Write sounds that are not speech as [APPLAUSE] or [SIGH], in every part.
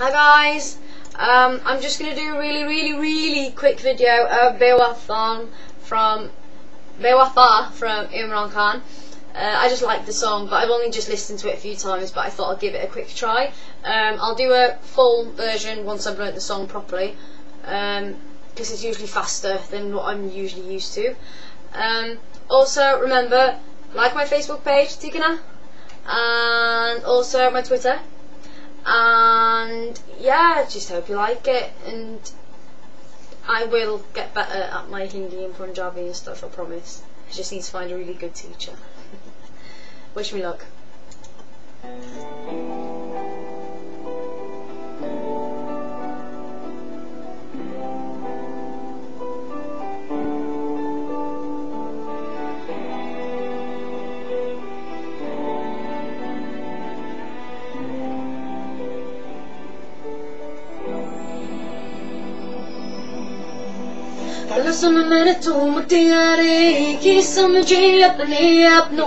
Hi guys, um, I'm just going to do a really, really, really quick video of Bewathon from Bewafa from Imran Khan. Uh, I just like the song, but I've only just listened to it a few times, but I thought I'd give it a quick try. Um, I'll do a full version once I've learnt the song properly, because um, it's usually faster than what I'm usually used to. Um, also, remember, like my Facebook page, Tigana, and also my Twitter. Yeah, just hope you like it, and I will get better at my Hindi and Punjabi and stuff, I promise. I just need to find a really good teacher. [LAUGHS] Wish me luck. सुन मेरे तू मुटियारे की समझे अपने आप no.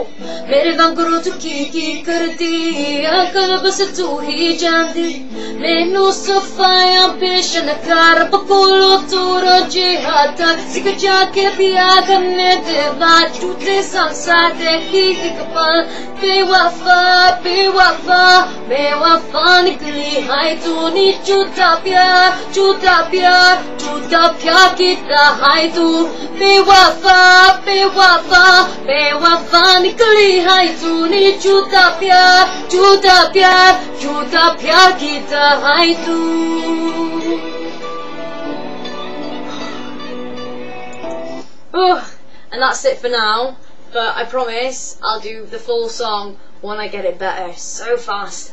मेरे वांगरू तू की की करदी अकल बस तू ही जानदी मैनू सफाया पेशन कर बकोलो तू रोज़े हाथ। सिक जाके पिया करने दे बाद टूटे संसार दे की एक पल बेवफा बेवफा बेवफा निकली हाय तू नी झूठा प्यार झूठा प्यार झूठा प्यार कितना हाय तू बेवफा बेवफा बेवफा निकली हाय तू नी झूठा प्यार झूठा प्यार झूठा प्यार कितना हाय तू Oh, and that's it for now. But I promise I'll do the full song when I get it better. So fast.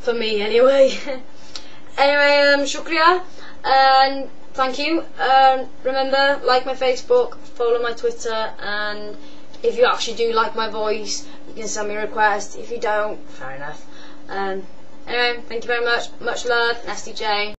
For me, anyway. [LAUGHS] anyway, um, shukriya. And thank you. Um, remember, like my Facebook, follow my Twitter, and if you actually do like my voice, you can send me a request. If you don't, fair enough. Um, anyway, thank you very much. Much love. Nasty J.